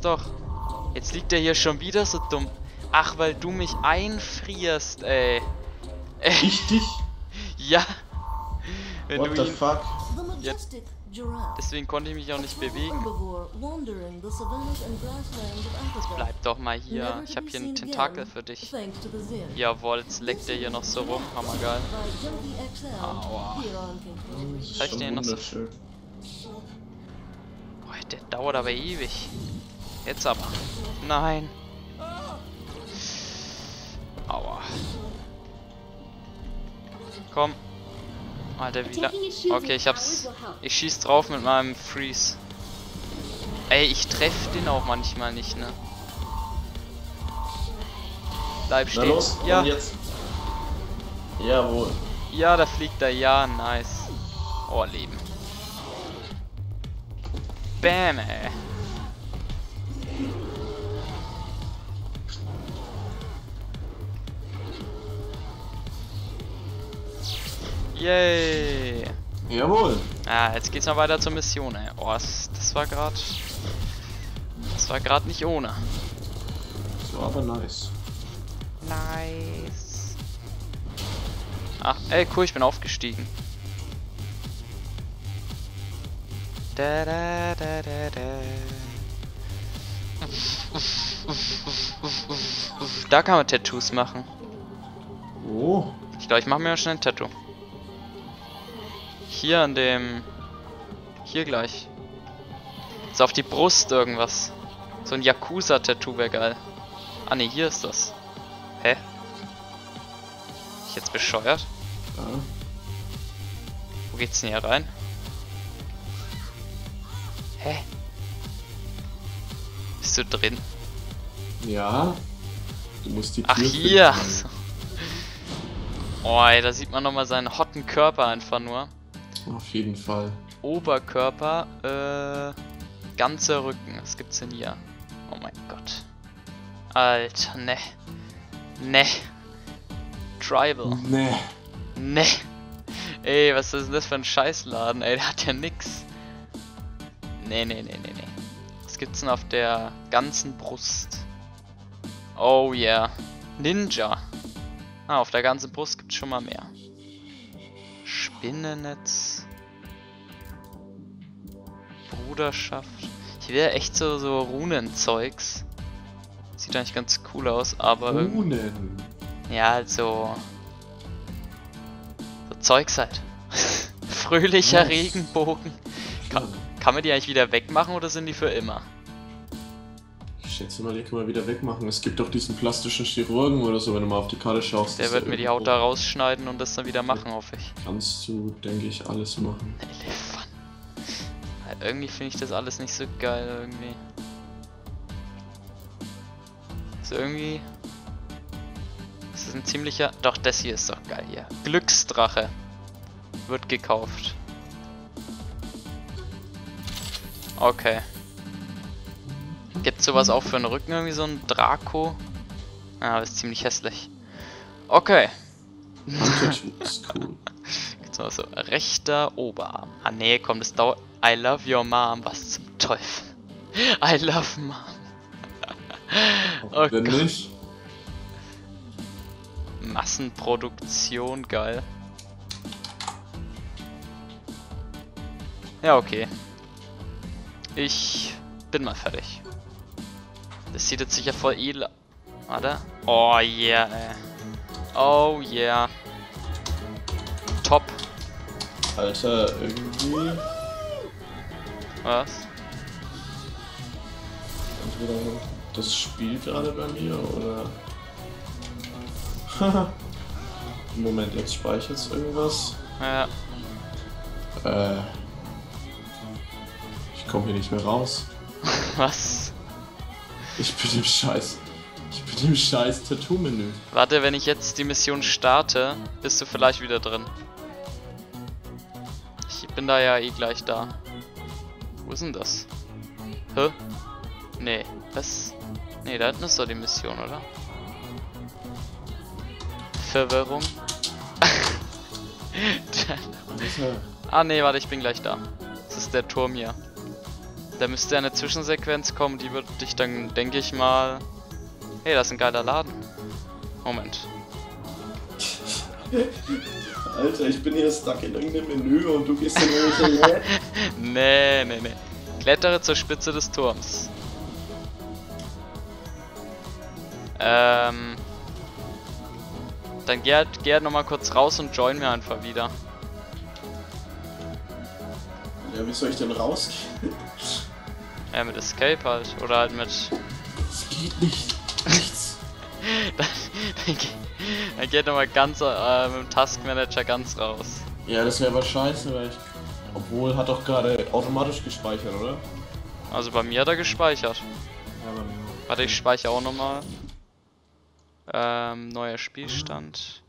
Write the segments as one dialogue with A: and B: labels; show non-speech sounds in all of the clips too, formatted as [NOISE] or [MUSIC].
A: doch. Jetzt liegt er hier schon wieder so dumm. Ach, weil du mich einfrierst, ey.
B: Ich dich? [LAUGHS]
A: Ja. Wenn
B: What
A: du
B: the
A: ihn,
B: fuck?
C: Giraffe.
A: deswegen konnte ich mich auch nicht bewegen.
C: Africa.
A: Bleib doch mal hier. Ich habe
C: be
A: hier einen Tentakel für dich. Jawohl, jetzt leckt er hier noch so rum. Hammergeil. Aua.
B: schon
A: den noch so-. Boah, der dauert aber ewig. Jetzt aber. Nein. Aua. Komm. Alter, wie la Okay, ich hab's. Ich schieß drauf mit meinem Freeze. Ey, ich treff den auch manchmal nicht, ne? Bleib
B: Na
A: stehen.
B: los,
A: ja,
B: und jetzt. Jawohl.
A: ja, da fliegt er. Ja, nice. Oh, Leben. Bam, ey. Yay.
B: Jawohl.
A: Ah, jetzt geht's mal weiter zur Mission, ey. Oh, das, das war gerade. Das war gerade nicht ohne.
B: Das war aber nice.
A: Nice. Ach, ey, cool, ich bin aufgestiegen. Da, da, da, da, da. Da kann man Tattoos machen.
B: Oh.
A: Ich glaube, ich mache mir schnell ein Tattoo. Hier an dem... Hier gleich. So auf die Brust irgendwas. So ein Yakuza-Tattoo wäre geil. Ah ne, hier ist das. Hä? Ich jetzt bescheuert?
B: Ja.
A: Wo geht's denn hier rein? Hä? Bist du drin?
B: ja. Du musst die Tür
A: Ach hier! So. Oh ey, da sieht man nochmal seinen hotten Körper einfach nur.
B: Auf jeden Fall.
A: Oberkörper, äh, ganzer Rücken. Was gibt's denn hier? Oh mein Gott. Alter, ne. Ne. Tribal.
B: Nee.
A: Ne. Ey, was ist denn das für ein Scheißladen, ey? Der hat ja nix. Ne, ne, ne, ne, ne. Was gibt's denn auf der ganzen Brust? Oh yeah. Ninja. Ah, auf der ganzen Brust gibt's schon mal mehr. Spinnennetz. Bruderschaft. Ich will ja echt so, so Runenzeugs. Sieht eigentlich ganz cool aus, aber.
B: Runen.
A: Ja, also. So Zeugs halt. [LAUGHS] Fröhlicher
B: Nice.
A: Regenbogen. Kann, kann man die eigentlich wieder wegmachen oder sind die für immer?
B: Ich schätze mal, die kann man wieder wegmachen. Es gibt doch diesen plastischen Chirurgen oder so, wenn du mal auf die Karte schaust.
A: Der wird mir die. Haut da rausschneiden und das dann wieder machen, hoffe ich.
B: Kannst du, denke ich, alles machen.
A: Elefant. Irgendwie finde ich das alles nicht so geil irgendwie. So irgendwie. Das ist ein ziemlicher. Doch, das hier ist doch geil hier. Glücksdrache. Wird gekauft. Okay. Gibt sowas auch für den Rücken irgendwie so ein Draco? Ah, das ist ziemlich hässlich. Okay.
B: Tattoo ist cool. [LAUGHS]
A: Gibt's noch so rechter Oberarm. Ah nee, komm, das dauert. I love your mom. Was zum Teufel? [LAUGHS] I love mom. [LAUGHS] oh
B: Wenn
A: Gott.
B: nicht,
A: Massenproduktion, geil. Ja, okay. Ich bin mal fertig. Das sieht jetzt sicher voll edel. Warte. Oh yeah, ey. Oh yeah. Top.
B: Alter, irgendwie.
A: Was?
B: Entweder das Spiel gerade bei mir oder. [LAUGHS] Moment, jetzt speichert es irgendwas.
A: Ja.
B: Äh. Ich komme hier nicht mehr raus. [LAUGHS]
A: Was?
B: Ich bin im Scheiß. Ich bin im Scheiß Tattoo-Menü.
A: Warte, wenn ich jetzt die Mission starte, bist du vielleicht wieder drin. Ich bin da ja eh gleich da. Wo ist denn das? Hä? Nee, was? Nee, da hinten ist doch die Mission, oder? Verwirrung. [LAUGHS] Ah nee, warte, ich bin gleich da. Das ist der Turm hier. Da müsste eine Zwischensequenz kommen, die wird dich dann, denke ich mal... Hey, das ist ein geiler Laden. Moment. [LAUGHS]
B: Alter, ich bin hier stuck in irgendeinem Menü und du gehst in irgendwelche [LAUGHS]
A: Nee, nee, nee. Klettere zur Spitze des Turms. Ähm... Dann geh halt, geh halt nochmal kurz raus und join mir einfach wieder.
B: Ja, wie soll ich denn rausgehen?
A: Ja, mit Escape halt. Oder halt mit...
B: Es geht nicht. Nichts. [LAUGHS]
A: dann, dann, dann geht nochmal ganz äh, mit dem Taskmanager ganz raus.
B: Ja, das wäre aber scheiße, weil ich. Obwohl hat doch gerade automatisch gespeichert, oder?
A: Also bei mir hat er gespeichert.
B: Ja, bei mir.
A: Warte, ich speichere auch nochmal. Ähm, neuer Spielstand.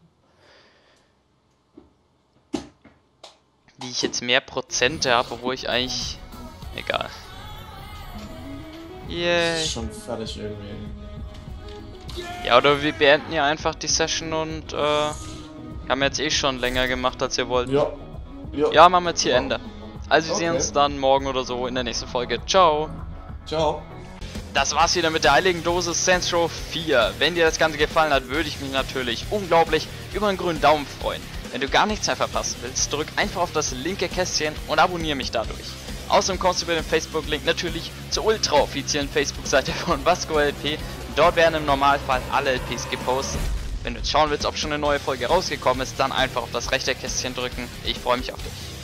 A: Wie ich jetzt mehr Prozente habe, obwohl ich eigentlich... Egal.
B: Das ist schon fertig irgendwie.
A: Ja, oder wir beenden hier einfach die Session und äh, haben jetzt eh schon länger gemacht, als wir wollten.
B: Ja. Ja.
A: Ja, machen wir jetzt hier
B: Ja.
A: Ende. Also wir sehen
B: Okay.
A: uns dann morgen oder so in der nächsten Folge. Ciao.
B: Ciao.
A: Das war's wieder mit der heiligen Dosis Saints Row 4. Wenn dir das Ganze gefallen hat, würde ich mich natürlich unglaublich über einen grünen Daumen freuen. Wenn du gar nichts mehr verpassen willst, drück einfach auf das linke Kästchen und abonniere mich dadurch. Außerdem kommst du über den Facebook-Link natürlich zur ultra-offiziellen Facebook-Seite von Vasco LP. Dort werden im Normalfall alle LPs gepostet. Wenn du jetzt schauen willst, ob schon eine neue Folge rausgekommen ist, dann einfach auf das rechte Kästchen drücken. Ich freue mich auf dich.